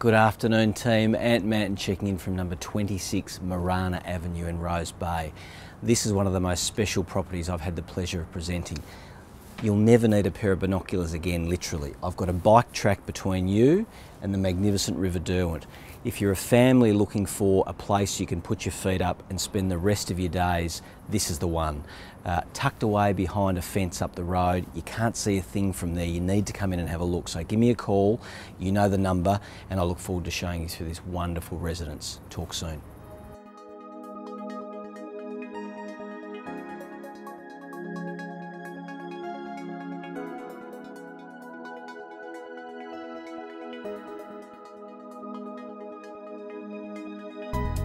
Good afternoon, team. Ant Manton checking in from number 26 Marana Avenue in Rose Bay. This is one of the most special properties I've had the pleasure of presenting. You'll never need a pair of binoculars again, literally. I've got a bike track between you and the magnificent River Derwent. If you're a family looking for a place you can put your feet up and spend the rest of your days, this is the one. Uh, tucked away behind a fence up the road, you can't see a thing from there. You need to come in and have a look. So give me a call, you know the number, and I look forward to showing you through this wonderful residence. Talk soon.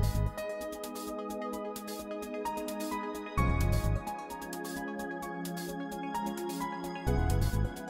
Thank you.